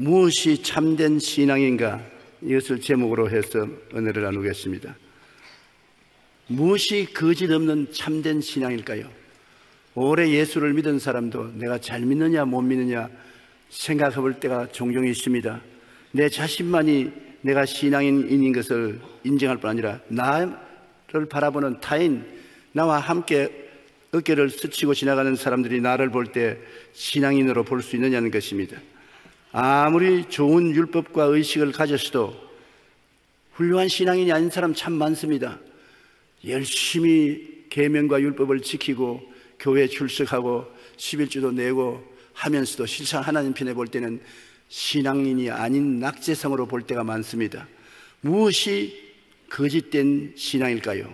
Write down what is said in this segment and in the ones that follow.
무엇이 참된 신앙인가? 이것을 제목으로 해서 은혜를 나누겠습니다. 무엇이 거짓 없는 참된 신앙일까요? 오래 예수를 믿은 사람도 내가 잘 믿느냐 못 믿느냐 생각해 볼 때가 종종 있습니다. 내 자신만이 내가 신앙인인 것을 인정할 뿐 아니라 나를 바라보는 타인, 나와 함께 어깨를 스치고 지나가는 사람들이 나를 볼 때 신앙인으로 볼 수 있느냐는 것입니다. 아무리 좋은 율법과 의식을 가졌어도 훌륭한 신앙인이 아닌 사람 참 많습니다. 열심히 계명과 율법을 지키고 교회 출석하고 11주도 내고 하면서도 실상 하나님 편에 볼 때는 신앙인이 아닌 낙제성으로 볼 때가 많습니다. 무엇이 거짓된 신앙일까요?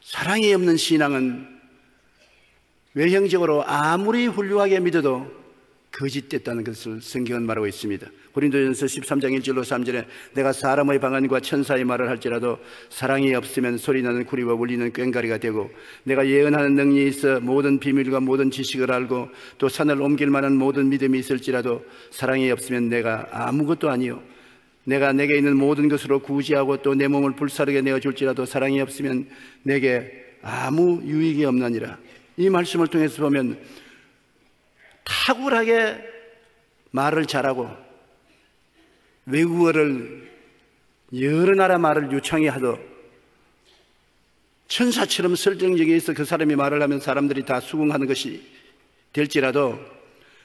사랑이 없는 신앙은 외형적으로 아무리 훌륭하게 믿어도 거짓됐다는 것을 성경은 말하고 있습니다. 고린도전서 13장 1절로 3절에 내가 사람의 방언과 천사의 말을 할지라도 사랑이 없으면 소리나는 구리와 울리는 꽹가리가 되고 내가 예언하는 능력이 있어 모든 비밀과 모든 지식을 알고 또 산을 옮길 만한 모든 믿음이 있을지라도 사랑이 없으면 내가 아무것도 아니요 내가 내게 있는 모든 것으로 구지하고 또 내 몸을 불사르게 내어 줄지라도 사랑이 없으면 내게 아무 유익이 없나니라. 이 말씀을 통해서 보면 탁월하게 말을 잘하고 외국어를 여러 나라 말을 유창히 하도 천사처럼 설정적이 있어 그 사람이 말을 하면 사람들이 다 수긍하는 것이 될지라도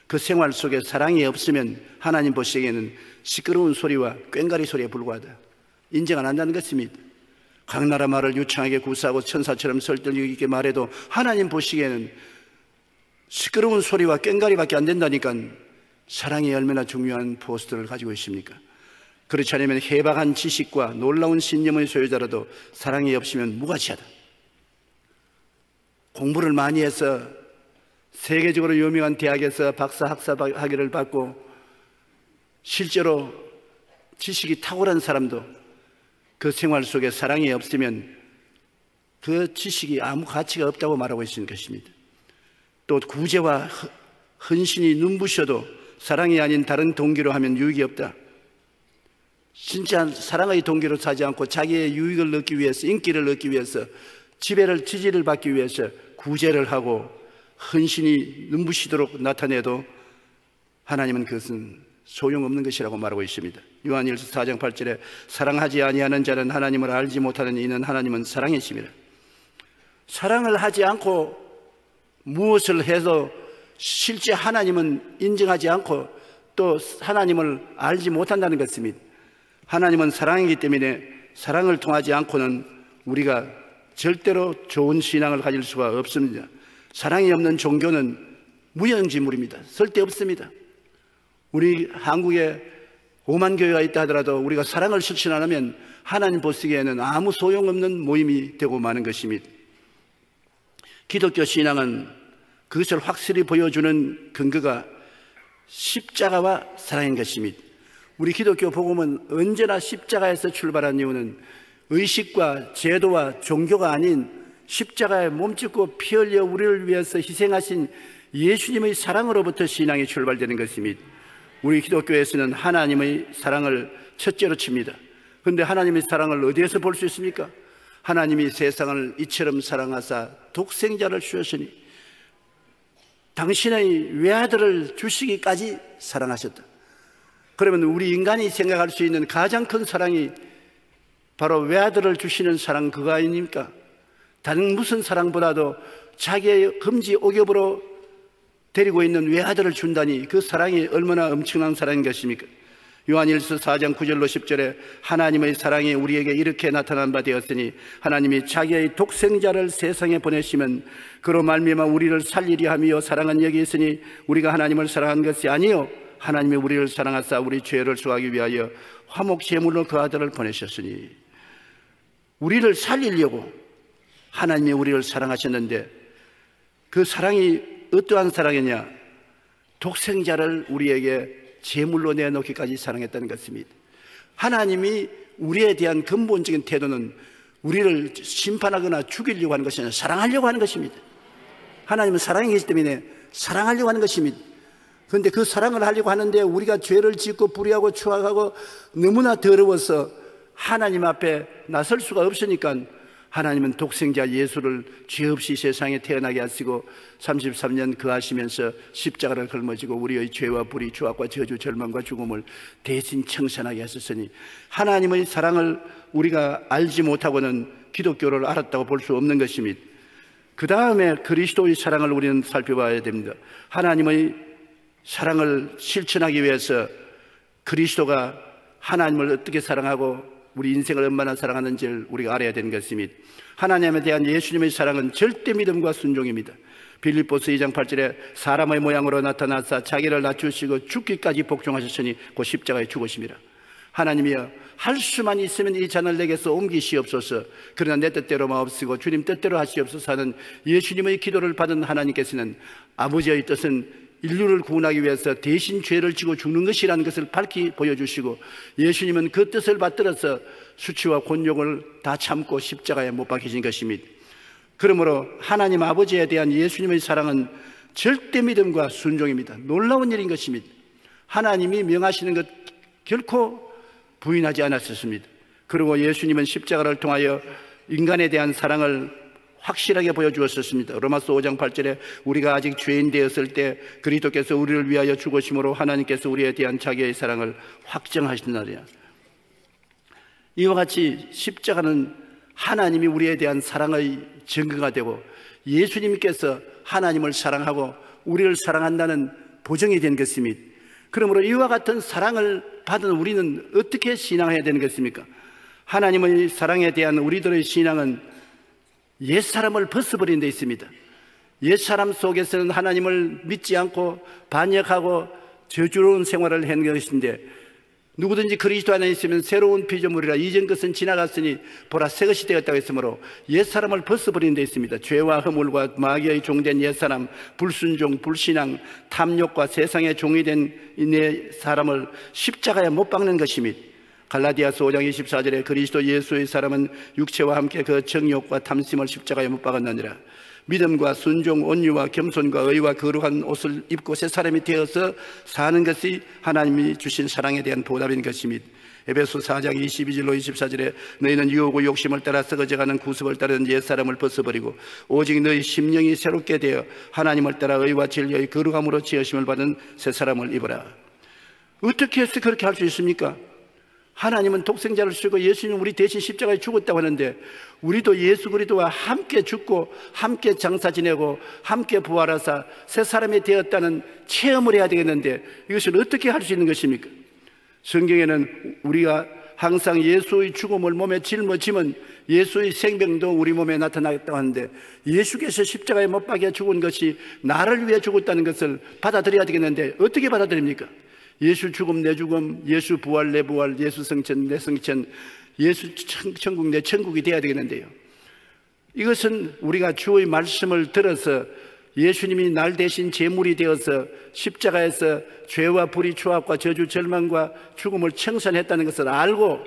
그 생활 속에 사랑이 없으면 하나님 보시기에는 시끄러운 소리와 꽹가리 소리에 불과하다. 인정 안 한다는 것입니다. 각 나라 말을 유창하게 구사하고 천사처럼 설득력 있게 말해도 하나님 보시기에는 시끄러운 소리와 꽹가리밖에 안 된다니까 사랑이 얼마나 중요한 포스트를 가지고 있습니까? 그렇지 않으면 해박한 지식과 놀라운 신념의 소유자라도 사랑이 없으면 무가치하다. 공부를 많이 해서 세계적으로 유명한 대학에서 박사 학사 학위를 받고 실제로 지식이 탁월한 사람도 그 생활 속에 사랑이 없으면 그 지식이 아무 가치가 없다고 말하고 있는 것입니다. 또 구제와 헌신이 눈부셔도 사랑이 아닌 다른 동기로 하면 유익이 없다. 진짜 사랑의 동기로 사지 않고 자기의 유익을 얻기 위해서 인기를 얻기 위해서 지배를 지지를 받기 위해서 구제를 하고 헌신이 눈부시도록 나타내도 하나님은 그것은 소용없는 것이라고 말하고 있습니다. 요한일서 4장 8절에 사랑하지 아니하는 자는 하나님을 알지 못하는 이는 하나님은 사랑이십니다. 사랑을 하지 않고 무엇을 해도 실제 하나님은 인정하지 않고 또 하나님을 알지 못한다는 것입니다. 하나님은 사랑이기 때문에 사랑을 통하지 않고는 우리가 절대로 좋은 신앙을 가질 수가 없습니다. 사랑이 없는 종교는 무용지물입니다. 쓸데없습니다. 우리 한국에 오만 교회가 있다 하더라도 우리가 사랑을 실천 안 하면 하나님 보시기에는 아무 소용없는 모임이 되고 마는 것입니다. 기독교 신앙은 그것을 확실히 보여주는 근거가 십자가와 사랑인 것입니다. 우리 기독교 복음은 언제나 십자가에서 출발한 이유는 의식과 제도와 종교가 아닌 십자가에 몸짓고 피 흘려 우리를 위해서 희생하신 예수님의 사랑으로부터 신앙이 출발되는 것입니다. 우리 기독교에서는 하나님의 사랑을 첫째로 칩니다. 그런데 하나님의 사랑을 어디에서 볼 수 있습니까? 하나님이 세상을 이처럼 사랑하사 독생자를 주셨으니 당신의 외아들을 주시기까지 사랑하셨다. 그러면 우리 인간이 생각할 수 있는 가장 큰 사랑이 바로 외아들을 주시는 사랑 그거 아닙니까? 다른 무슨 사랑보다도 자기의 금지 옥엽으로 데리고 있는 외아들을 준다니 그 사랑이 얼마나 엄청난 사랑인 것입니까? 요한일서 4장 9절로 10절에 하나님의 사랑이 우리에게 이렇게 나타난 바 되었으니 하나님이 자기의 독생자를 세상에 보내시면 그로 말미암아 우리를 살리려 하며 사랑은 여기 있으니 우리가 하나님을 사랑한 것이 아니요 하나님이 우리를 사랑하사 우리 죄를 수하기 위하여 화목 제물로 그 아들을 보내셨으니 우리를 살리려고 하나님이 우리를 사랑하셨는데 그 사랑이 어떠한 사랑이냐? 독생자를 우리에게 제물로 내놓기까지 사랑했다는 것입니다. 하나님이 우리에 대한 근본적인 태도는 우리를 심판하거나 죽이려고 하는 것이 아니라 사랑하려고 하는 것입니다. 하나님은 사랑이기 때문에 사랑하려고 하는 것입니다. 그런데 그 사랑을 하려고 하는데 우리가 죄를 짓고 불의하고 추악하고 너무나 더러워서 하나님 앞에 나설 수가 없으니까 하나님은 독생자 예수를 죄 없이 세상에 태어나게 하시고 33년 그 하시면서 십자가를 걸머지고 우리의 죄와 불의, 추악과 저주, 절망과 죽음을 대신 청산하게 하셨으니 하나님의 사랑을 우리가 알지 못하고는 기독교를 알았다고 볼 수 없는 것입니다. 그 다음에 그리스도의 사랑을 우리는 살펴봐야 됩니다. 하나님의 사랑을 실천하기 위해서 그리스도가 하나님을 어떻게 사랑하고 우리 인생을 얼마나 사랑하는지를 우리가 알아야 되는 것입니다. 하나님에 대한 예수님의 사랑은 절대 믿음과 순종입니다. 빌립보스 2장 8절에 사람의 모양으로 나타나사 자기를 낮추시고 죽기까지 복종하셨으니 그 십자가에 죽으심이라. 하나님이여 할 수만 있으면 이 잔을 내게서 옮기시옵소서. 그러나 내 뜻대로 마옵시고 주님 뜻대로 하시옵소서 하는 예수님의 기도를 받은 하나님께서는 아버지의 뜻은 인류를 구원하기 위해서 대신 죄를 지고 죽는 것이라는 것을 밝히 보여주시고 예수님은 그 뜻을 받들어서 수치와 곤욕을 다 참고 십자가에 못 박히신 것입니다. 그러므로 하나님 아버지에 대한 예수님의 사랑은 절대 믿음과 순종입니다. 놀라운 일인 것입니다. 하나님이 명하시는 것 결코 부인하지 않았었습니다. 그리고 예수님은 십자가를 통하여 인간에 대한 사랑을 확실하게 보여주었었습니다. 로마서 5장 8절에 우리가 아직 죄인 되었을 때 그리스도께서 우리를 위하여 죽으심으로 하나님께서 우리에 대한 자기의 사랑을 확정하신 날이야. 이와 같이 십자가는 하나님이 우리에 대한 사랑의 증거가 되고 예수님께서 하나님을 사랑하고 우리를 사랑한다는 보정이 된 것입니다. 그러므로 이와 같은 사랑을 받은 우리는 어떻게 신앙해야 되는 것입니까? 하나님의 사랑에 대한 우리들의 신앙은 옛 사람을 벗어버린 데 있습니다. 옛 사람 속에서는 하나님을 믿지 않고 반역하고 저주로운 생활을 한 것인데 누구든지 그리스도 안에 있으면 새로운 피조물이라 이전 것은 지나갔으니 보라 새 것이 되었다고 했으므로 옛사람을 벗어버린 데 있습니다. 죄와 허물과 마귀의 종된 옛사람, 불순종, 불신앙, 탐욕과 세상의 종이 된 내 사람을 십자가에 못 박는 것입니다. 갈라디아서 5장 24절에 그리스도 예수의 사람은 육체와 함께 그 정욕과 탐심을 십자가에 못 박았느니라. 믿음과 순종, 온유와 겸손과 의와 거룩한 옷을 입고 새 사람이 되어서 사는 것이 하나님이 주신 사랑에 대한 보답인 것입니다. 에베소 4장 22절로 24절에 너희는 유혹과 욕심을 따라 썩어져가는 구습을 따르는 옛사람을 벗어버리고 오직 너희 심령이 새롭게 되어 하나님을 따라 의와 진리의 거룩함으로 지으심을 받은 새 사람을 입어라. 어떻게 해서 그렇게 할 수 있습니까? 하나님은 독생자를 쓰고 예수님 우리 대신 십자가에 죽었다고 하는데 우리도 예수 그리스도와 함께 죽고 함께 장사 지내고 함께 부활하사 새 사람이 되었다는 체험을 해야 되겠는데 이것을 어떻게 할 수 있는 것입니까? 성경에는 우리가 항상 예수의 죽음을 몸에 짊어지면 예수의 생명도 우리 몸에 나타나겠다고 하는데 예수께서 십자가에 못 박혀 죽은 것이 나를 위해 죽었다는 것을 받아들여야 되겠는데 어떻게 받아들입니까? 예수 죽음 내 죽음, 예수 부활 내 부활, 예수 성천 내 성천, 예수 천국 내 천국이 되어야 되겠는데요. 이것은 우리가 주의 말씀을 들어서 예수님이 날 대신 제물이 되어서 십자가에서 죄와 불의, 추악과 저주, 절망과 죽음을 청산했다는 것을 알고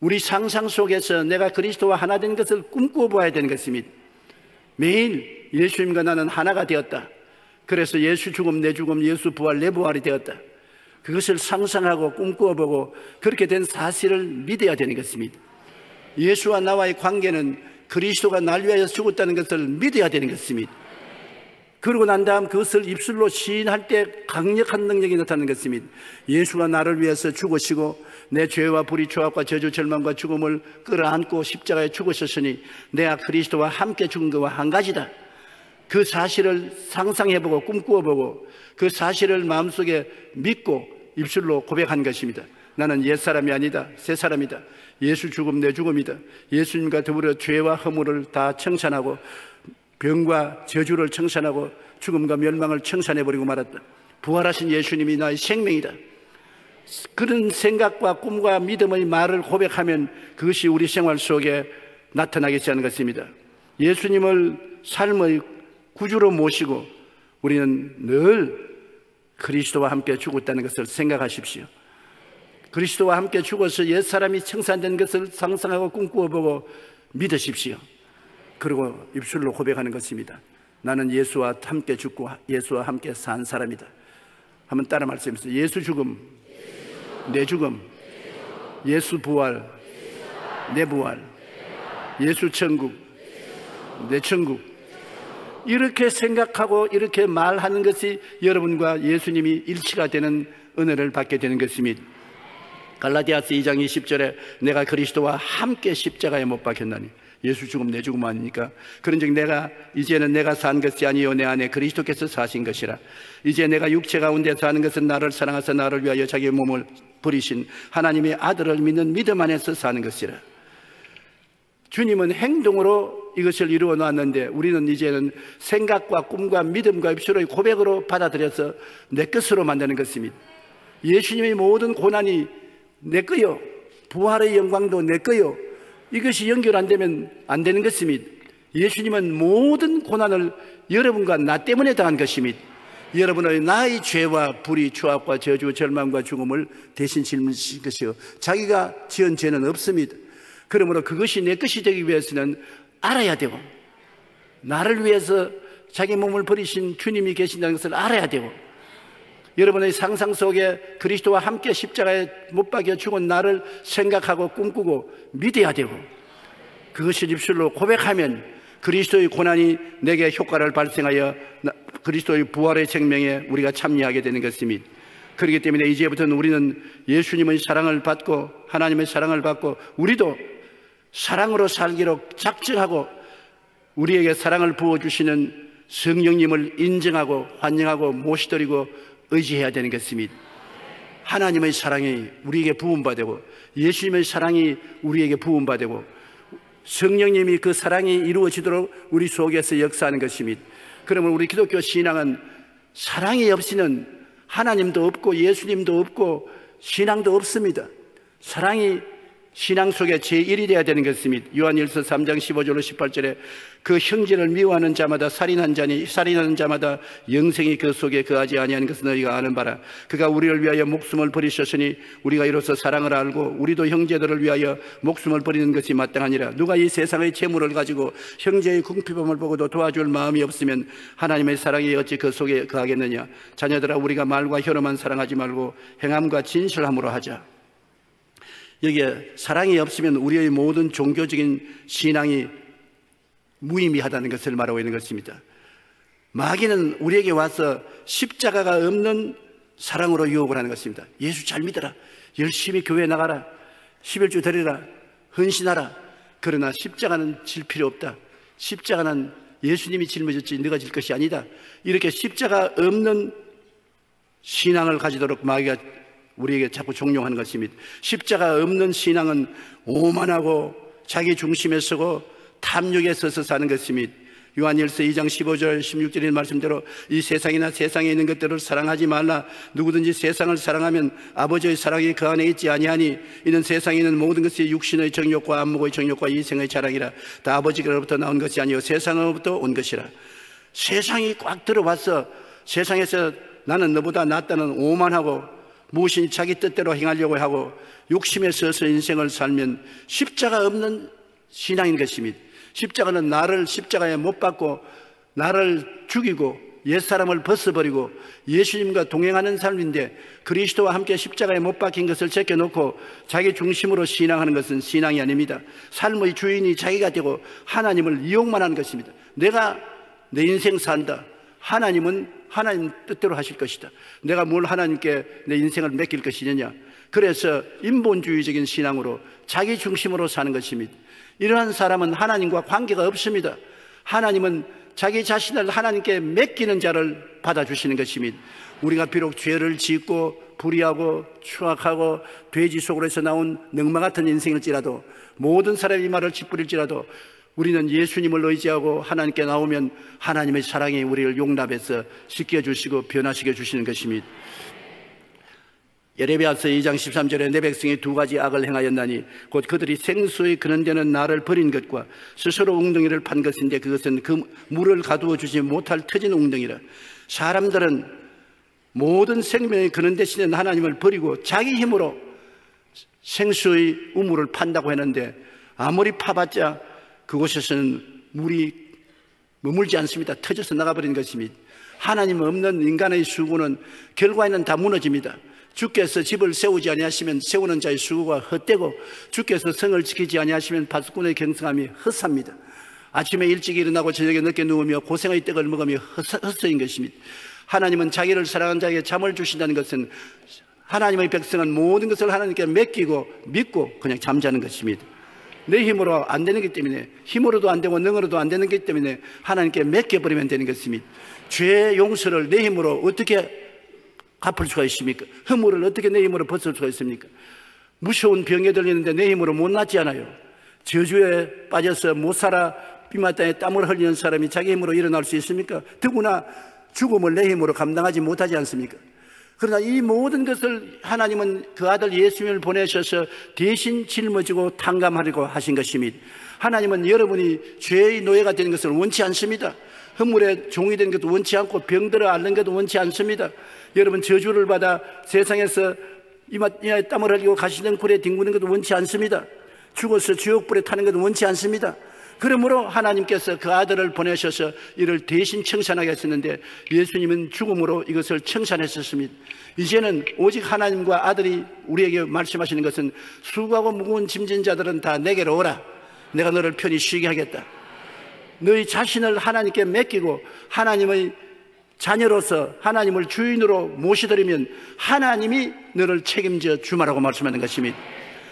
우리 상상 속에서 내가 그리스도와 하나 된 것을 꿈꾸어 봐야 되는 것입니다. 매일 예수님과 나는 하나가 되었다. 그래서 예수 죽음, 내 죽음, 예수 부활, 내 부활이 되었다. 그것을 상상하고 꿈꾸어보고 그렇게 된 사실을 믿어야 되는 것입니다. 예수와 나와의 관계는 그리스도가 날 위하여 죽었다는 것을 믿어야 되는 것입니다. 그러고 난 다음 그것을 입술로 시인할 때 강력한 능력이 나타나는 것입니다. 예수가 나를 위해서 죽으시고 내 죄와 불의 추악과 저주 절망과 죽음을 끌어안고 십자가에 죽으셨으니 내가 그리스도와 함께 죽은 것과 한 가지다. 그 사실을 상상해보고 꿈꾸어보고 그 사실을 마음속에 믿고 입술로 고백한 것입니다. 나는 옛사람이 아니다. 새사람이다. 예수 죽음 내 죽음이다. 예수님과 더불어 죄와 허물을 다 청산하고 병과 저주를 청산하고 죽음과 멸망을 청산해버리고 말았다. 부활하신 예수님이 나의 생명이다. 그런 생각과 꿈과 믿음의 말을 고백하면 그것이 우리 생활 속에 나타나겠지 않은 것입니다. 예수님을 삶의 구주로 모시고 우리는 늘 그리스도와 함께 죽었다는 것을 생각하십시오. 그리스도와 함께 죽어서 옛 사람이 청산된 것을 상상하고 꿈꾸어보고 믿으십시오. 그리고 입술로 고백하는 것입니다. 나는 예수와 함께 죽고 예수와 함께 산 사람이다. 한번 따라 말씀해주세요. 예수 죽음, 내 죽음, 예수 부활, 내 부활, 예수 천국, 내 천국. 이렇게 생각하고 이렇게 말하는 것이 여러분과 예수님이 일치가 되는 은혜를 받게 되는 것입니다. 갈라디아스 2장 20절에 내가 그리스도와 함께 십자가에 못 박혔나니 예수 죽음 내 죽음 아니니까. 그런즉 내가 이제는 내가 산 것이 아니요 내 안에 그리스도께서 사신 것이라. 이제 내가 육체 가운데 사는 것은 나를 사랑하사 나를 위하여 자기의 몸을 버리신 하나님의 아들을 믿는 믿음 안에서 사는 것이라. 주님은 행동으로 이것을 이루어 놨는데 우리는 이제는 생각과 꿈과 믿음과 입술의 고백으로 받아들여서 내 것으로 만드는 것입니다 예수님의 모든 고난이 내 거요 부활의 영광도 내 거요 이것이 연결 안 되면 안 되는 것입니다. 예수님은 모든 고난을 여러분과 나 때문에 당한 것입니다. 여러분의 나의 죄와 불의, 추악과 저주, 절망과 죽음을 대신 짊으신 것이요. 자기가 지은 죄는 없습니다. 그러므로 그것이 내 것이 되기 위해서는 알아야 되고, 나를 위해서 자기 몸을 버리신 주님이 계신다는 것을 알아야 되고, 여러분의 상상 속에 그리스도와 함께 십자가에 못 박여 죽은 나를 생각하고 꿈꾸고 믿어야 되고 그것을 입술로 고백하면 그리스도의 고난이 내게 효과를 발생하여 그리스도의 부활의 생명에 우리가 참여하게 되는 것입니다. 그렇기 때문에 이제부터는 우리는 예수님의 사랑을 받고 하나님의 사랑을 받고 우리도 사랑으로 살기로 작정하고 우리에게 사랑을 부어주시는 성령님을 인정하고 환영하고 모시드리고 의지해야 되는 것입니다. 하나님의 사랑이 우리에게 부음받고 예수님의 사랑이 우리에게 부음받고 성령님이 그 사랑이 이루어지도록 우리 속에서 역사하는 것입니다. 그러면 우리 기독교 신앙은 사랑이 없이는 하나님도 없고 예수님도 없고 신앙도 없습니다. 사랑이 신앙 속에 제1이 되어야 되는 것입니다. 요한일서 3장 15절로 18절에 그 형제를 미워하는 자마다 살인한 자니 살인하는 자마다 영생이 그 속에 거하지 아니하는 것은 너희가 아는 바라. 그가 우리를 위하여 목숨을 버리셨으니 우리가 이로써 사랑을 알고 우리도 형제들을 위하여 목숨을 버리는 것이 마땅하니라. 누가 이 세상의 재물을 가지고 형제의 궁핍함을 보고도 도와줄 마음이 없으면 하나님의 사랑이 어찌 그 속에 거하겠느냐. 자녀들아 우리가 말과 혀로만 사랑하지 말고 행함과 진실함으로 하자. 여기에 사랑이 없으면 우리의 모든 종교적인 신앙이 무의미하다는 것을 말하고 있는 것입니다. 마귀는 우리에게 와서 십자가가 없는 사랑으로 유혹을 하는 것입니다. 예수 잘 믿어라. 열심히 교회 나가라. 11주 드리라. 헌신하라. 그러나 십자가는 질 필요 없다. 십자가는 예수님이 짊어졌지 네가 질 것이 아니다. 이렇게 십자가 없는 신앙을 가지도록 마귀가 우리에게 자꾸 종용하는 것입니다. 십자가 없는 신앙은 오만하고 자기 중심에 서고 탐욕에 서서 사는 것입니다. 요한일서 2장 15절 16절의 말씀대로 이 세상이나 세상에 있는 것들을 사랑하지 말라 누구든지 세상을 사랑하면 아버지의 사랑이 그 안에 있지 아니하니 이는 세상에 있는 모든 것이 육신의 정욕과 안목의 정욕과 이생의 자랑이라 다 아버지로부터 나온 것이 아니요 세상으로부터 온 것이라 세상이 꽉 들어와서 세상에서 나는 너보다 낫다는 오만하고 무엇이 자기 뜻대로 행하려고 하고 욕심에 서서 인생을 살면 십자가 없는 신앙인 것입니다. 십자가는 나를 십자가에 못 박고 나를 죽이고 옛사람을 벗어버리고 예수님과 동행하는 삶인데 그리스도와 함께 십자가에 못 박힌 것을 제껴놓고 자기 중심으로 신앙하는 것은 신앙이 아닙니다. 삶의 주인이 자기가 되고 하나님을 이용만 하는 것입니다. 내가 내 인생 산다. 하나님은 하나님 뜻대로 하실 것이다. 내가 뭘 하나님께 내 인생을 맡길 것이느냐. 그래서 인본주의적인 신앙으로 자기 중심으로 사는 것입니다. 이러한 사람은 하나님과 관계가 없습니다. 하나님은 자기 자신을 하나님께 맡기는 자를 받아주시는 것입니다. 우리가 비록 죄를 짓고 불의하고 추악하고 돼지 속으로서 나온 능마 같은 인생일지라도 모든 사람이 말을 짓부릴지라도 우리는 예수님을 의지하고 하나님께 나오면 하나님의 사랑이 우리를 용납해서 씻겨주시고 변화시켜 주시는 것입니다. 예레비야서 2장 13절에 내 백성이 두 가지 악을 행하였나니 곧 그들이 생수의 그런 데는 나를 버린 것과 스스로 웅덩이를 판 것인데 그것은 그 물을 가두어 주지 못할 터진 웅덩이라 사람들은 모든 생명의 그런 대신에 하나님을 버리고 자기 힘으로 생수의 우물을 판다고 했는데 아무리 파봤자 그곳에서는 물이 머물지 않습니다. 터져서 나가버린 것입니다. 하나님 없는 인간의 수고는 결과에는 다 무너집니다. 주께서 집을 세우지 아니하시면 세우는 자의 수고가 헛되고 주께서 성을 지키지 아니하시면 바스꾼의 경성함이 헛삽니다. 아침에 일찍 일어나고 저녁에 늦게 누우며 고생의 떡을 먹으며 헛서인 것입니다. 하나님은 자기를 사랑하는 자에게 잠을 주신다는 것은 하나님의 백성은 모든 것을 하나님께 맡기고 믿고 그냥 잠자는 것입니다. 내 힘으로 안 되는 것 때문에 힘으로도 안 되고 능으로도 안 되는 것 때문에 하나님께 맡겨버리면 되는 것입니다. 죄 용서를 내 힘으로 어떻게 갚을 수가 있습니까? 허물을 어떻게 내 힘으로 벗을 수가 있습니까? 무서운 병에 들리는데 내 힘으로 못 낫지 않아요. 저주에 빠져서 못 살아 비마땅에 땀을 흘리는 사람이 자기 힘으로 일어날 수 있습니까? 더구나 죽음을 내 힘으로 감당하지 못하지 않습니까? 그러나 이 모든 것을 하나님은 그 아들 예수님을 보내셔서 대신 짊어지고 탕감하려고 하신 것입니다. 하나님은 여러분이 죄의 노예가 되는 것을 원치 않습니다. 허물에 종이 되는 것도 원치 않고 병들어 앓는 것도 원치 않습니다. 여러분 저주를 받아 세상에서 이마에 땀을 흘리고 가시는 굴에 뒹구는 것도 원치 않습니다. 죽어서 지옥불에 타는 것도 원치 않습니다. 그러므로 하나님께서 그 아들을 보내셔서 이를 대신 청산하게 하셨는데 예수님은 죽음으로 이것을 청산했었습니다. 이제는 오직 하나님과 아들이 우리에게 말씀하시는 것은 수고하고 무거운 짐진 자들은 다 내게로 오라. 내가 너를 편히 쉬게 하겠다. 너희 자신을 하나님께 맡기고 하나님의 자녀로서 하나님을 주인으로 모시드리면 하나님이 너를 책임져 주마라고 말씀하는 것입니다.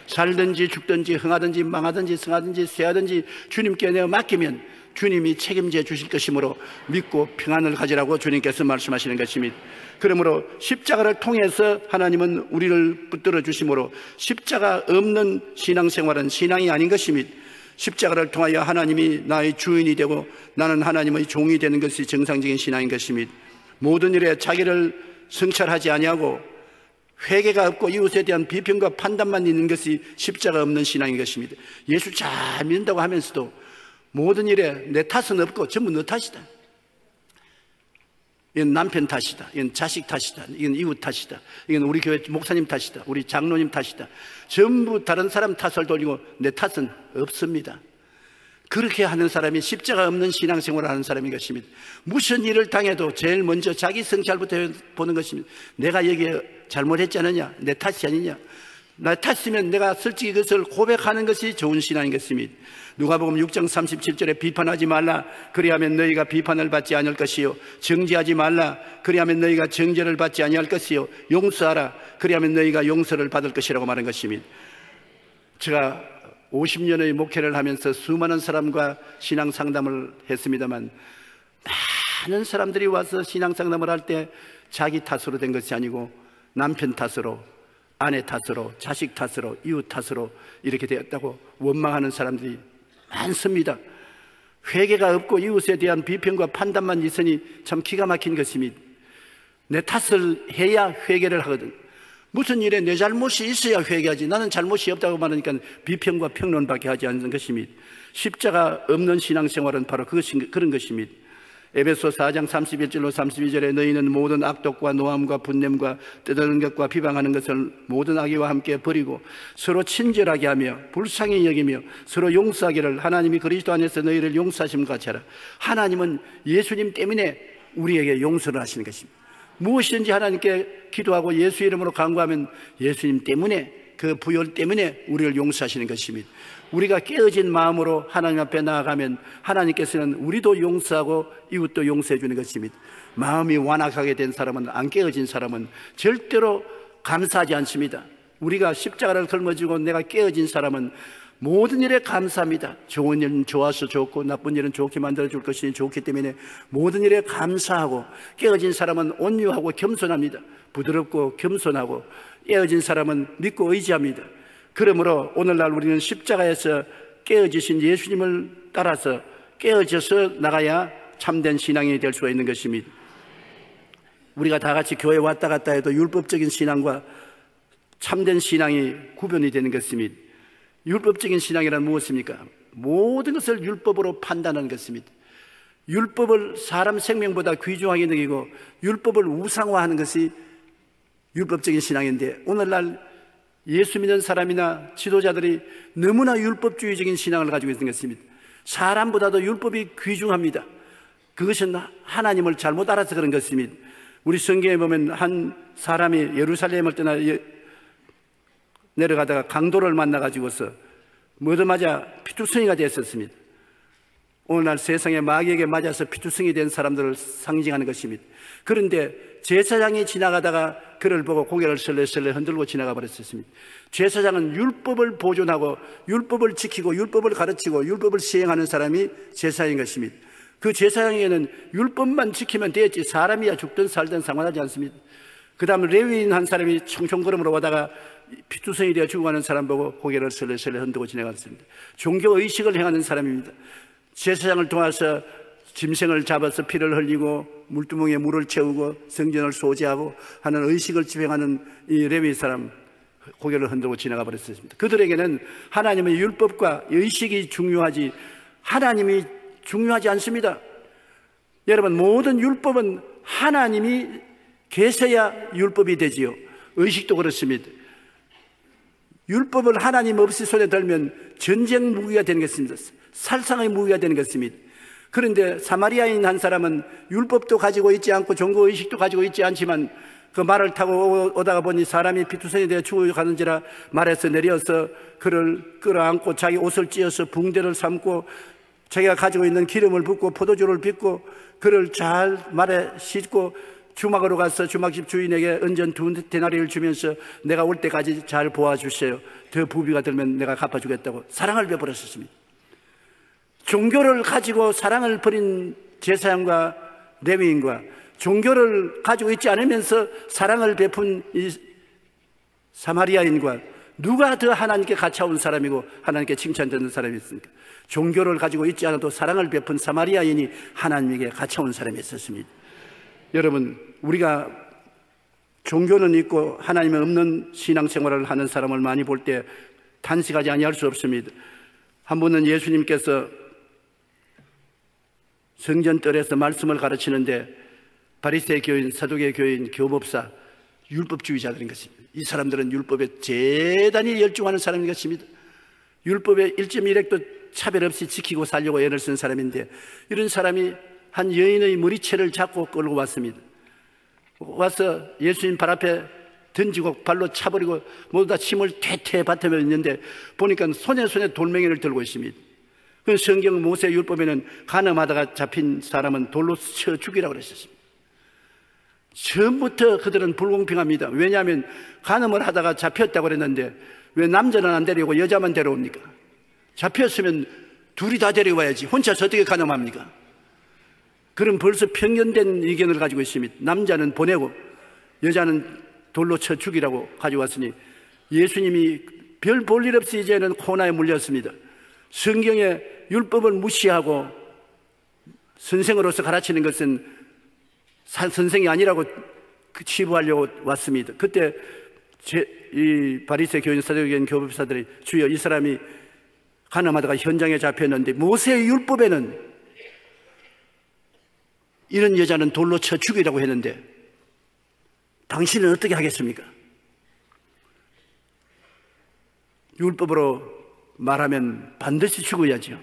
살든지 죽든지 흥하든지 망하든지 승하든지 쇠하든지 주님께 내어 맡기면 주님이 책임져 주실 것이므로 믿고 평안을 가지라고 주님께서 말씀하시는 것입니다. 그러므로 십자가를 통해서 하나님은 우리를 붙들어 주심으로 십자가 없는 신앙생활은 신앙이 아닌 것입니다. 십자가를 통하여 하나님이 나의 주인이 되고 나는 하나님의 종이 되는 것이 정상적인 신앙인 것입니다. 모든 일에 자기를 성찰하지 아니하고 회개가 없고 이웃에 대한 비평과 판단만 있는 것이 십자가 없는 신앙인 것입니다. 예수 잘 믿는다고 하면서도 모든 일에 내 탓은 없고 전부 너 탓이다. 이건 남편 탓이다. 이건 자식 탓이다. 이건 이웃 탓이다. 이건 우리 교회 목사님 탓이다. 우리 장로님 탓이다. 전부 다른 사람 탓을 돌리고 내 탓은 없습니다. 그렇게 하는 사람이 십자가 없는 신앙생활을 하는 사람인 것입니다. 무슨 일을 당해도 제일 먼저 자기 성찰부터 보는 것입니다. 내가 여기에 잘못했지 않느냐? 내 탓이 아니냐? 나 탓이면 내가 솔직히 그것을 고백하는 것이 좋은 신앙인 것입니다. 누가복음 6장 37절에 비판하지 말라 그리하면 너희가 비판을 받지 않을 것이요 정죄하지 말라 그리하면 너희가 정죄를 받지 아니할 것이요 용서하라 그리하면 너희가 용서를 받을 것이라고 말한 것입니다. 제가 50년의 목회를 하면서 수많은 사람과 신앙 상담을 했습니다만 많은 사람들이 와서 신앙 상담을 할 때 자기 탓으로 된 것이 아니고 남편 탓으로 아내 탓으로 자식 탓으로 이웃 탓으로 이렇게 되었다고 원망하는 사람들이 많습니다. 회개가 없고 이웃에 대한 비평과 판단만 있으니 참 기가 막힌 것입니다. 내 탓을 해야 회개를 하거든. 무슨 일에 내 잘못이 있어야 회개하지. 나는 잘못이 없다고 말하니까 비평과 평론밖에 하지 않는 것입니다. 십자가 없는 신앙생활은 바로 그것이, 그런 것입니다. 에베소 4장 31절로 32절에 너희는 모든 악독과 노함과 분냄과 뜨드는 것과 비방하는 것을 모든 악의와 함께 버리고 서로 친절하게 하며 불쌍히 여기며 서로 용서하기를 하나님이 그리스도 안에서 너희를 용서하심 같이 하라. 하나님은 예수님 때문에 우리에게 용서를 하시는 것입니다. 무엇이든지 하나님께 기도하고 예수 이름으로 간구하면 예수님 때문에 그 부열 때문에 우리를 용서하시는 것입니다. 우리가 깨어진 마음으로 하나님 앞에 나아가면 하나님께서는 우리도 용서하고 이웃도 용서해 주는 것입니다. 마음이 완악하게 된 사람은 안 깨어진 사람은 절대로 감사하지 않습니다. 우리가 십자가를 걸머지고 내가 깨어진 사람은 모든 일에 감사합니다. 좋은 일은 좋아서 좋고 나쁜 일은 좋게 만들어 줄 것이니 좋기 때문에 모든 일에 감사하고 깨어진 사람은 온유하고 겸손합니다. 부드럽고 겸손하고 깨어진 사람은 믿고 의지합니다. 그러므로 오늘날 우리는 십자가에서 깨어지신 예수님을 따라서 깨어져서 나가야 참된 신앙이 될 수가 있는 것입니다. 우리가 다 같이 교회 왔다 갔다 해도 율법적인 신앙과 참된 신앙이 구별이 되는 것입니다. 율법적인 신앙이란 무엇입니까? 모든 것을 율법으로 판단하는 것입니다. 율법을 사람 생명보다 귀중하게 여기고 율법을 우상화하는 것이 율법적인 신앙인데 오늘날 예수 믿는 사람이나 지도자들이 너무나 율법주의적인 신앙을 가지고 있는 것입니다. 사람보다도 율법이 귀중합니다. 그것은 하나님을 잘못 알아서 그런 것입니다. 우리 성경에 보면 한 사람이 예루살렘을 떠나 내려가다가 강도를 만나가지고서 뭐든맞아 피투성이가 됐었습니다. 오늘날 세상에 마귀에게 맞아서 피투성이 된 사람들을 상징하는 것입니다. 그런데 제사장이 지나가다가 그를 보고 고개를 설레설레 흔들고 지나가 버렸습니다. 제사장은 율법을 보존하고 율법을 지키고 율법을 가르치고 율법을 시행하는 사람이 제사인 것입니다. 그 제사장에게는 율법만 지키면 되었지 사람이야 죽든 살든 상관하지 않습니다. 그 다음 레위인 한 사람이 청총걸음으로 오다가 피투성이 되어 죽어가는 사람 보고 고개를 설레설레 흔들고 지나갔습니다. 종교의식을 행하는 사람입니다. 제사장을 통해서 짐승을 잡아서 피를 흘리고 물두멍에 물을 채우고 성전을 소지하고 하는 의식을 집행하는 이 레위 사람 고개를 흔들고 지나가 버렸습니다. 그들에게는 하나님의 율법과 의식이 중요하지 하나님이 중요하지 않습니다. 여러분 모든 율법은 하나님이 계셔야 율법이 되지요. 의식도 그렇습니다. 율법을 하나님 없이 손에 들면 전쟁 무기가 되는 것입니다. 살상의 무기가 되는 것입니다. 그런데 사마리아인 한 사람은 율법도 가지고 있지 않고 종교 의식도 가지고 있지 않지만 그 말을 타고 오다가 보니 사람이 피투성이 되어 죽어가는지라 말에서 내려서 그를 끌어안고 자기 옷을 찧어서 붕대를 삼고 자기가 가지고 있는 기름을 붓고 포도주를 빚고 그를 잘 말에 싣고 주막으로 가서 주막집 주인에게 은전 두 데나리를 주면서 내가 올 때까지 잘 보아주세요. 더 부비가 들면 내가 갚아주겠다고 사랑을 베풀었습니다. 종교를 가지고 사랑을 버린 제사장과 레위인과 종교를 가지고 있지 않으면서 사랑을 베푼 이 사마리아인과 누가 더 하나님께 가차온 사람이고 하나님께 칭찬되는 사람이 있습니까? 종교를 가지고 있지 않아도 사랑을 베푼 사마리아인이 하나님에게 가차온 사람이 있었습니다. 여러분, 우리가 종교는 있고 하나님의 없는 신앙생활을 하는 사람을 많이 볼 때 단식하지 아니할 수 없습니다. 한 번은 예수님께서 성전뜰에서 말씀을 가르치는데 바리새 교인, 사두개 교인, 교법사, 율법주의자들인 것입니다. 이 사람들은 율법에 대단히 열중하는 사람인 것입니다. 율법의 1.1핵도 차별 없이 지키고 살려고 애를 쓴 사람인데 이런 사람이 한 여인의 머리채를 잡고 끌고 왔습니다. 와서 예수님 발 앞에 던지고 발로 차버리고 모두 다 침을 퇴퇴 받으며 있는데 보니까 손에 손에 돌멩이를 들고 있습니다. 그 성경 모세 율법에는 가늠하다가 잡힌 사람은 돌로 쳐 죽이라고 그랬었습니다. 처음부터 그들은 불공평합니다. 왜냐하면 간음을 하다가 잡혔다고 그랬는데 왜 남자는 안 데려오고 여자만 데려옵니까? 잡혔으면 둘이 다 데려와야지. 혼자서 어떻게 간음합니까? 그럼 벌써 편견된 의견을 가지고 있습니다. 남자는 보내고 여자는 돌로 쳐 죽이라고 가져왔으니 예수님이 별 볼 일 없이 이제는 코나에 물렸습니다. 성경에 율법을 무시하고 선생으로서 가르치는 것은 선생이 아니라고 그 치부하려고 왔습니다. 그때 제, 이 바리새 교인 사도교인 교법사들이 주여 이 사람이 가늠하다가 현장에 잡혔는데 모세의 율법에는 이런 여자는 돌로 쳐 죽이라고 했는데 당신은 어떻게 하겠습니까? 율법으로 말하면 반드시 죽어야죠.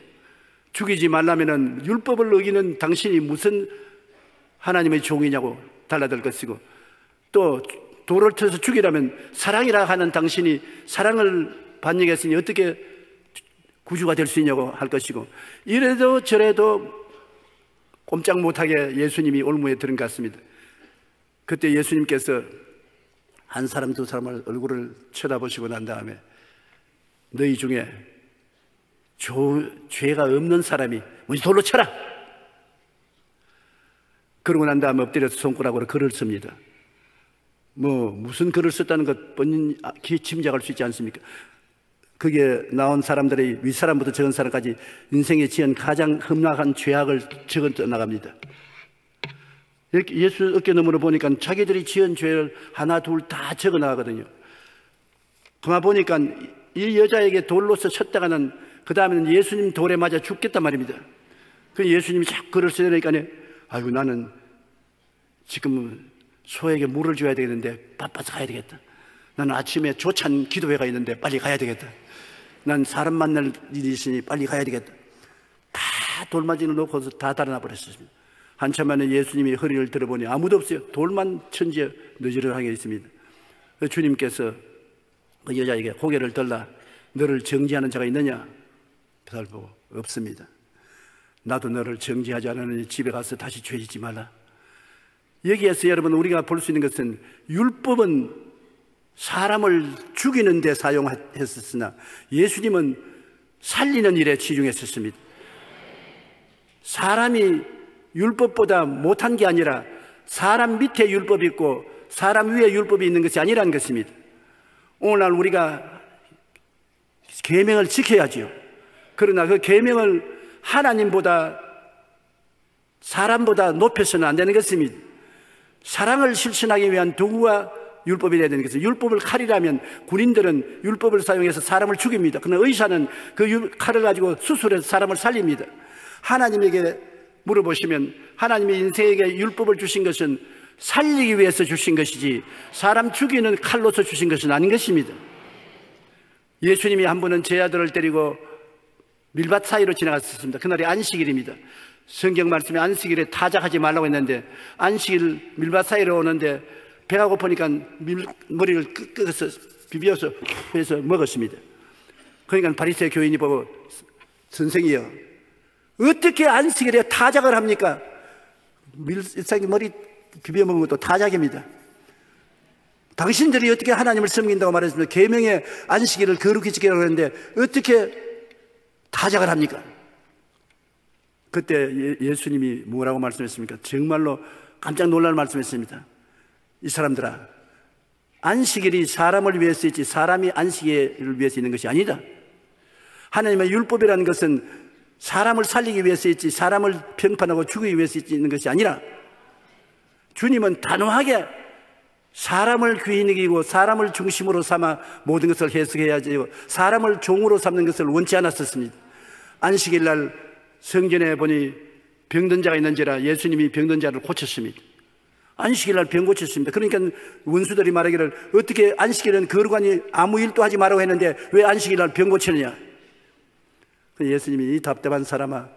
죽이지 말라면은 율법을 어기는 당신이 무슨 하나님의 종이냐고 달라들 것이고 또 돌을 터서 죽이라면 사랑이라 하는 당신이 사랑을 반역했으니 어떻게 구주가 될 수 있냐고 할 것이고 이래도 저래도 꼼짝 못하게 예수님이 올무에 들은 것 같습니다. 그때 예수님께서 한 사람 두 사람을 얼굴을 쳐다보시고 난 다음에 너희 중에 조, 죄가 없는 사람이 먼저 돌로 쳐라. 그러고 난 다음에 엎드려서 손가락으로 글을 씁니다. 뭐 무슨 글을 썼다는 것 본인 짐작할 수 있지 않습니까? 그게 나온 사람들이 윗사람부터 적은 사람까지 인생에 지은 가장 흠락한 죄악을 적어 나갑니다. 예수 어깨 너머로 보니까 자기들이 지은 죄를 하나 둘 다 적어 나가거든요. 그만 보니까 이 여자에게 돌로서 쳤다가는 그 다음에는 예수님 돌에 맞아 죽겠단 말입니다. 그 예수님이 자꾸 글을 쓰니까 아이고 나는 지금 소에게 물을 줘야 되겠는데 바빠서 가야 되겠다. 나는 아침에 조찬 기도회가 있는데 빨리 가야 되겠다. 난 사람 만날 일이 있으니 빨리 가야 되겠다. 다 돌맞이를 놓고서 다 달아나 버렸습니다. 한참 만에 예수님이 허리를 들어보니 아무도 없어요. 돌만 천지에 너지러하게 있습니다. 주님께서 그 여자에게 고개를 들라 너를 정지하는 자가 있느냐? 보고 없습니다. 나도 너를 정지하지 않으니 집에 가서 다시 죄짓지 말라. 여기에서 여러분 우리가 볼 수 있는 것은 율법은 사람을 죽이는 데 사용했었으나 예수님은 살리는 일에 치중했었습니다. 사람이 율법보다 못한 게 아니라 사람 밑에 율법이 있고 사람 위에 율법이 있는 것이 아니라는 것입니다. 오늘날 우리가 계명을 지켜야지요. 그러나 그 계명을 하나님보다 사람보다 높여서는 안 되는 것입니다. 사랑을 실천하기 위한 도구와 율법이 되야 되는 것은 율법을 칼이라면 군인들은 율법을 사용해서 사람을 죽입니다. 그러나 의사는 그 칼을 가지고 수술해서 사람을 살립니다. 하나님에게 물어보시면 하나님이 인생에게 율법을 주신 것은 살리기 위해서 주신 것이지 사람 죽이는 칼로서 주신 것은 아닌 것입니다. 예수님이 한 번은 제 아들을 때리고 밀밭 사이로 지나갔었습니다. 그날이 안식일입니다. 성경 말씀에 안식일에 타작하지 말라고 했는데 안식일 밀밭 사이로 오는데 배가 고프니까 밀, 머리를 끄어서 비벼서 해서 먹었습니다. 그러니까 바리새 교인이 보고 선생이요 어떻게 안식일에 타작을 합니까? 밀상이 머리 비벼 먹은 것도 타작입니다. 당신들이 어떻게 하나님을 섬긴다고 말했습니까? 계명의 안식일을 거룩히 지키라고 했는데 어떻게 타작을 합니까? 그때 예, 예수님이 뭐라고 말씀했습니까? 정말로 깜짝 놀랄 말씀했습니다. 이 사람들아, 안식일이 사람을 위해서 있지 사람이 안식일을 위해서 있는 것이 아니다. 하나님의 율법이라는 것은 사람을 살리기 위해서 있지 사람을 평판하고 죽이기 위해서 있는 것이 아니라 주님은 단호하게 사람을 귀인이 기고 사람을 중심으로 삼아 모든 것을 해석해야지 사람을 종으로 삼는 것을 원치 않았었습니다. 안식일 날 성전에 보니 병든 자가 있는지라 예수님이 병든 자를 고쳤습니다. 안식일 날 병 고쳤습니다. 그러니까 원수들이 말하기를 어떻게 안식일은 거룩하니 아무 일도 하지 말라고 했는데 왜 안식일 날 병 고치느냐? 그 예수님이 이 답답한 사람아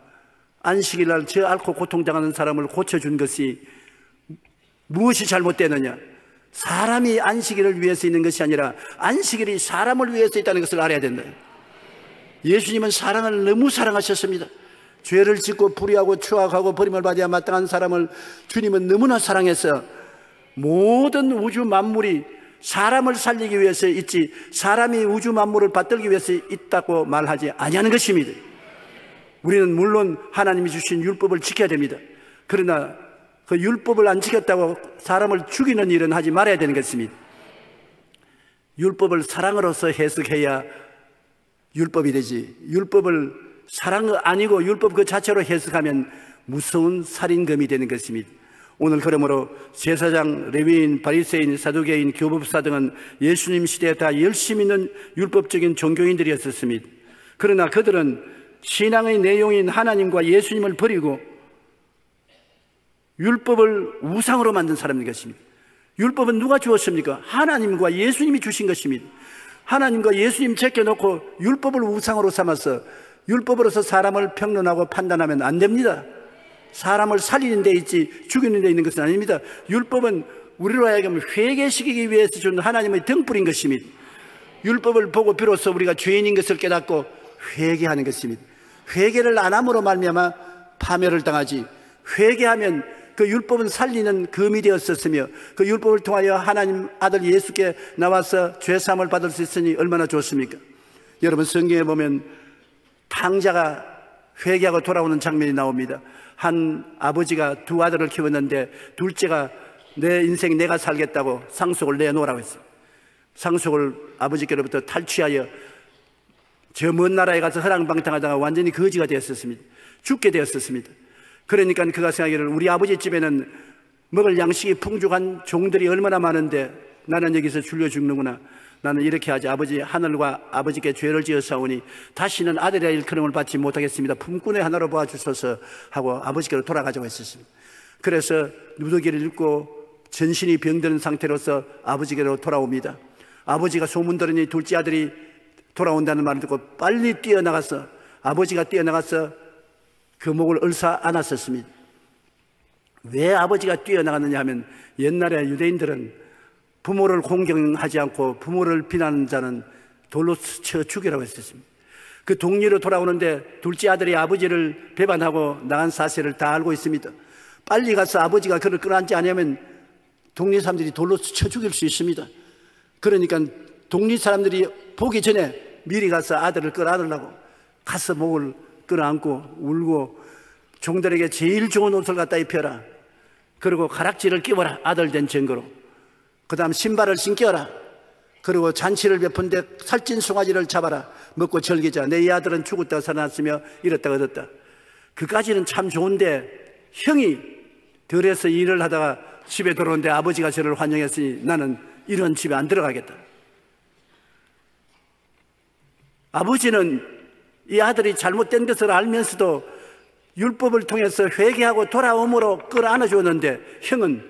안식일 날 저 앓고 고통당하는 사람을 고쳐준 것이 무엇이 잘못되느냐? 사람이 안식일을 위해서 있는 것이 아니라 안식일이 사람을 위해서 있다는 것을 알아야 된다. 예수님은 사랑을 너무 사랑하셨습니다. 죄를 짓고 불의하고 추악하고 버림을 받아야 마땅한 사람을 주님은 너무나 사랑해서 모든 우주 만물이 사람을 살리기 위해서 있지 사람이 우주 만물을 받들기 위해서 있다고 말하지 아니하는 것입니다. 우리는 물론 하나님이 주신 율법을 지켜야 됩니다. 그러나 그 율법을 안 지켰다고 사람을 죽이는 일은 하지 말아야 되는 것입니다. 율법을 사랑으로서 해석해야 율법이 되지. 율법을 사랑 아니고 율법 그 자체로 해석하면 무서운 살인금이 되는 것입니다. 오늘 그러므로 제사장, 레위인, 바리새인, 사두개인, 교법사 등은 예수님 시대에 다 열심히 있는 율법적인 종교인들이었습니다. 그러나 그들은 신앙의 내용인 하나님과 예수님을 버리고 율법을 우상으로 만든 사람인 것입니다. 율법은 누가 주었습니까? 하나님과 예수님이 주신 것입니다. 하나님과 예수님 제껴놓고 율법을 우상으로 삼아서 율법으로서 사람을 평론하고 판단하면 안 됩니다. 사람을 살리는 데 있지 죽이는 데 있는 것은 아닙니다. 율법은 우리로 하여금 회개시키기 위해서 준 하나님의 등불인 것입니다. 율법을 보고 비로소 우리가 죄인인 것을 깨닫고 회개하는 것입니다. 회개를 안 함으로 말미암아 파멸을 당하지. 회개하면 그 율법은 살리는 금이 되었었으며 그 율법을 통하여 하나님 아들 예수께 나와서 죄사함을 받을 수 있으니 얼마나 좋습니까? 여러분 성경에 보면 탕자가 회개하고 돌아오는 장면이 나옵니다. 한 아버지가 두 아들을 키웠는데 둘째가 내 인생 내가 살겠다고 상속을 내놓으라고 했어요. 상속을 아버지께로부터 탈취하여 저 먼 나라에 가서 허랑방탕하다가 완전히 거지가 되었었습니다. 죽게 되었었습니다. 그러니까 그가 생각하기를 우리 아버지 집에는 먹을 양식이 풍족한 종들이 얼마나 많은데 나는 여기서 줄려 죽는구나. 나는 이렇게 하지 아버지 하늘과 아버지께 죄를 지어 싸우니 다시는 아들의 일컬음을 받지 못하겠습니다. 품꾼의 하나로 보아주소서 하고 아버지께로 돌아가자고 했었습니다. 그래서 누더기를 읽고 전신이 병드는 상태로서 아버지께로 돌아옵니다. 아버지가 소문 들으니 둘째 아들이 돌아온다는 말을 듣고 빨리 뛰어나가서 아버지가 뛰어나가서 그 목을 얼싸 안았었습니다. 왜 아버지가 뛰어나갔느냐 하면 옛날에 유대인들은 부모를 공경하지 않고 부모를 비난하는 자는 돌로 쳐 죽이라고 했었습니다. 그 동리로 돌아오는데 둘째 아들이 아버지를 배반하고 나간 사실을 다 알고 있습니다. 빨리 가서 아버지가 그를 끌어안지 않으면 동리 사람들이 돌로 쳐 죽일 수 있습니다. 그러니까 동리 사람들이 보기 전에 미리 가서 아들을 끌어안으려고 가서 목을 끌어안고 울고 종들에게 제일 좋은 옷을 갖다 입혀라. 그리고 가락지를 끼워라. 아들 된 증거로. 그 다음 신발을 신겨라. 그리고 잔치를 베푼데 살찐 송아지를 잡아라. 먹고 즐기자. 내 이 아들은 죽었다 살아났으며 이랬다 얻었다. 그까지는 참 좋은데 형이 들에서 일을 하다가 집에 들어오는데 아버지가 저를 환영했으니 나는 이런 집에 안 들어가겠다. 아버지는 이 아들이 잘못된 것을 알면서도 율법을 통해서 회개하고 돌아옴으로 끌어안아 주었는데 형은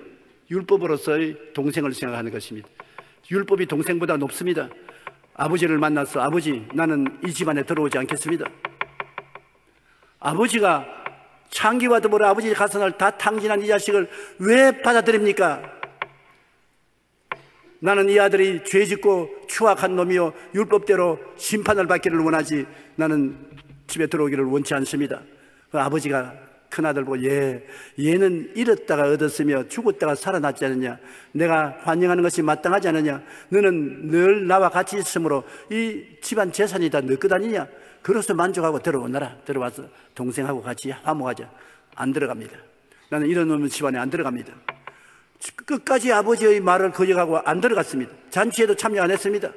율법으로서의 동생을 생각하는 것입니다. 율법이 동생보다 높습니다. 아버지를 만나서 아버지 나는 이 집안에 들어오지 않겠습니다. 아버지가 창기와 더불어 아버지 가선을 다 탕진한 이 자식을 왜 받아들입니까? 나는 이 아들이 죄 짓고 추악한 놈이요 율법대로 심판을 받기를 원하지 나는 집에 들어오기를 원치 않습니다. 그 아버지가 큰 아들 보고 얘, 얘는 잃었다가 얻었으며 죽었다가 살아났지 않느냐? 내가 환영하는 것이 마땅하지 않느냐? 너는 늘 나와 같이 있으므로 이 집안 재산이 다 너것 아니냐? 그래서 만족하고 들어오너라. 들어와서 동생하고 같이 화목하자. 안 들어갑니다. 나는 이런 놈은 집안에 안 들어갑니다 끝까지 아버지의 말을 거역하고 안 들어갔습니다 잔치에도 참여 안 했습니다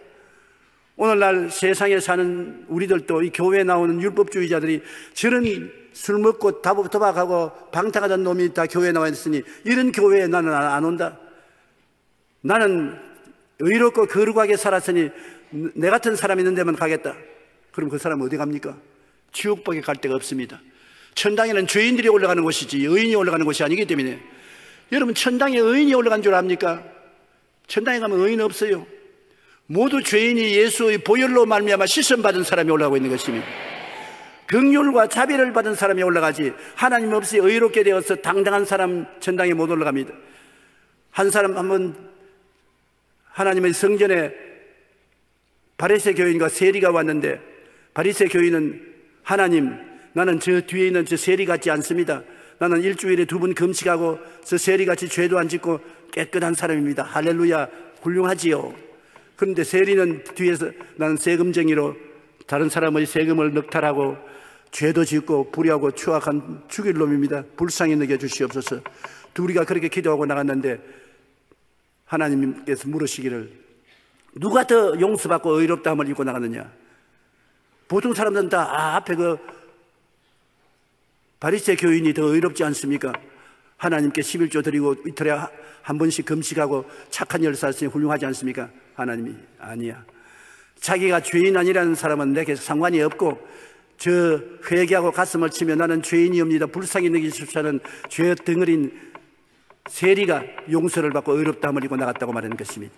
오늘날 세상에 사는 우리들도 이 교회에 나오는 율법주의자들이 저런 술 먹고 도박하고 방탕하던 놈이 다 교회에 나와 있으니 이런 교회에 나는 안 온다. 나는 의롭고 거룩하게 살았으니 내 같은 사람이 있는 데만 가겠다. 그럼 그 사람은 어디 갑니까? 지옥밖에 갈 데가 없습니다. 천당에는 죄인들이 올라가는 곳이지 의인이 올라가는 곳이 아니기 때문에 여러분 천당에 의인이 올라간 줄 압니까? 천당에 가면 의인 없어요. 모두 죄인이 예수의 보혈로 말미암아 시선 받은 사람이 올라가고 있는 것입니다. 긍휼과 자비를 받은 사람이 올라가지 하나님 없이 의롭게 되어서 당당한 사람 전당에 못 올라갑니다. 한 사람 한번 하나님의 성전에 바리새 교인과 세리가 왔는데 바리새 교인은 하나님 나는 저 뒤에 있는 저 세리 같지 않습니다. 나는 일주일에 두 번 금식하고 저 세리같이 죄도 안 짓고 깨끗한 사람입니다. 할렐루야 훌륭하지요. 그런데 세리는 뒤에서 나는 세금쟁이로 다른 사람의 세금을 넉탈하고 죄도 짓고 불의하고 추악한 죽일 놈입니다. 불쌍히 느껴 주시옵소서. 둘이가 그렇게 기도하고 나갔는데 하나님께서 물으시기를 누가 더 용서받고 의롭다함을 입고 나갔느냐? 보통 사람들은 다 아, 앞에 그 바리새 교인이 더 의롭지 않습니까? 하나님께 11조 드리고 이틀에 한 번씩 금식하고 착한 열사였으니 훌륭하지 않습니까? 하나님이 아니야. 자기가 죄인 아니라는 사람은 내게 상관이 없고 저 회개하고 가슴을 치며 나는 죄인이옵니다. 불쌍히 느끼십시오 는 죄 덩어린 세리가 용서를 받고 의롭다함을 입고 나갔다고 말하는 것입니다.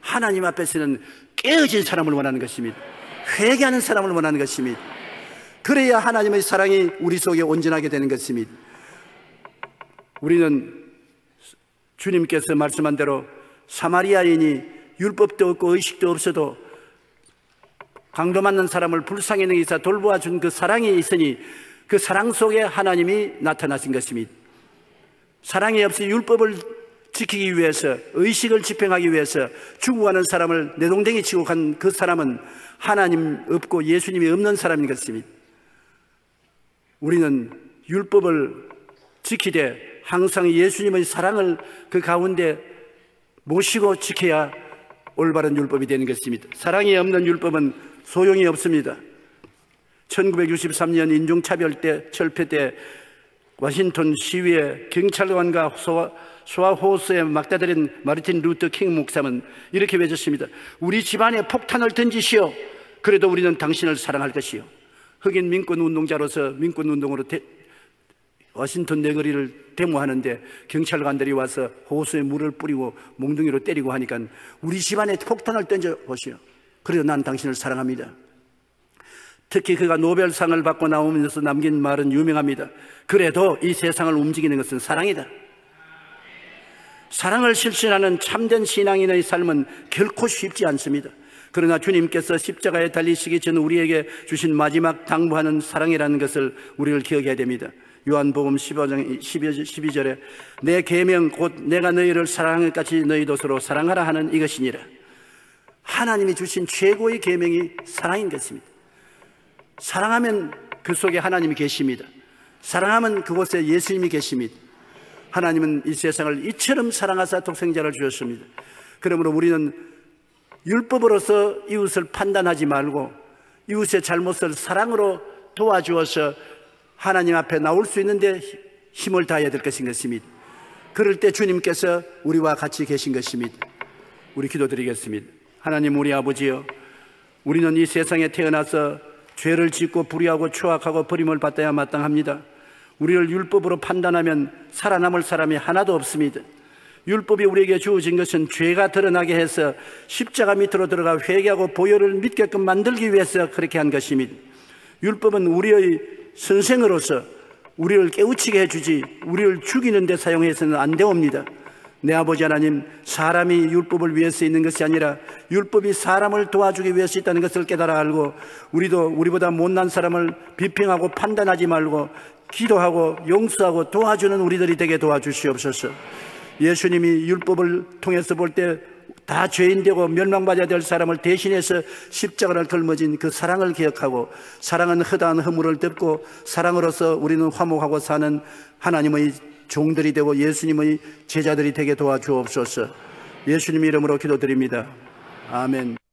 하나님 앞에서는 깨어진 사람을 원하는 것입니다. 회개하는 사람을 원하는 것입니다. 그래야 하나님의 사랑이 우리 속에 온전하게 되는 것입니다. 우리는 주님께서 말씀한 대로 사마리아인이 율법도 없고 의식도 없어도 강도 맞는 사람을 불쌍히 여기서 돌보아 준 그 사랑이 있으니 그 사랑 속에 하나님이 나타나신 것입니다. 사랑이 없이 율법을 지키기 위해서 의식을 집행하기 위해서 죽어가는 사람을 내동댕이 치고 간 그 사람은 하나님 없고 예수님이 없는 사람인 것입니다. 우리는 율법을 지키되 항상 예수님의 사랑을 그 가운데 모시고 지켜야 올바른 율법이 되는 것입니다. 사랑이 없는 율법은 소용이 없습니다. 1963년 인종차별 때, 철폐 때 워싱턴 시위에 경찰관과 소화, 소화호스에 맞닥뜨린 마르틴 루터 킹 목사는 이렇게 외쳤습니다. 우리 집안에 폭탄을 던지시오. 그래도 우리는 당신을 사랑할 것이요. 흑인 민권 운동자로서 민권 운동으로 대, 워싱턴 내거리를 데모하는데 경찰관들이 와서 호수에 물을 뿌리고 몽둥이로 때리고 하니까 우리 집안에 폭탄을 던져 보시오. 그래도 난 당신을 사랑합니다. 특히 그가 노벨상을 받고 나오면서 남긴 말은 유명합니다. 그래도 이 세상을 움직이는 것은 사랑이다. 사랑을 실천하는 참된 신앙인의 삶은 결코 쉽지 않습니다. 그러나 주님께서 십자가에 달리시기 전 우리에게 주신 마지막 당부하는 사랑이라는 것을 우리를 기억해야 됩니다. 요한복음 15장 12절에 내 계명 곧 내가 너희를 사랑한 같이 너희도 서로 사랑하라 하는 이것이니라. 하나님이 주신 최고의 계명이 사랑인 것입니다. 사랑하면 그 속에 하나님이 계십니다. 사랑하면 그곳에 예수님이 계십니다. 하나님은 이 세상을 이처럼 사랑하사 독생자를 주셨습니다. 그러므로 우리는 율법으로서 이웃을 판단하지 말고 이웃의 잘못을 사랑으로 도와주어서 하나님 앞에 나올 수 있는데 힘을 다해야 될 것인 것입니다. 그럴 때 주님께서 우리와 같이 계신 것입니다. 우리 기도드리겠습니다. 하나님 우리 아버지여 우리는 이 세상에 태어나서 죄를 짓고 불의하고 추악하고 버림을 받아야 마땅합니다. 우리를 율법으로 판단하면 살아남을 사람이 하나도 없습니다. 율법이 우리에게 주어진 것은 죄가 드러나게 해서 십자가 밑으로 들어가 회개하고 보혈을 믿게끔 만들기 위해서 그렇게 한 것입니다. 율법은 우리의 선생으로서 우리를 깨우치게 해주지 우리를 죽이는 데 사용해서는 안 되옵니다. 내 아버지 하나님, 사람이 율법을 위해서 있는 것이 아니라 율법이 사람을 도와주기 위해서 있다는 것을 깨달아 알고 우리도 우리보다 못난 사람을 비평하고 판단하지 말고 기도하고 용서하고 도와주는 우리들이 되게 도와주시옵소서. 예수님이 율법을 통해서 볼 때 다 죄인 되고 멸망받아야 될 사람을 대신해서 십자가를 걸머진 그 사랑을 기억하고 사랑은 허다한 허물을 덮고 사랑으로서 우리는 화목하고 사는 하나님의 종들이 되고 예수님의 제자들이 되게 도와주옵소서. 예수님 이름으로 기도드립니다. 아멘.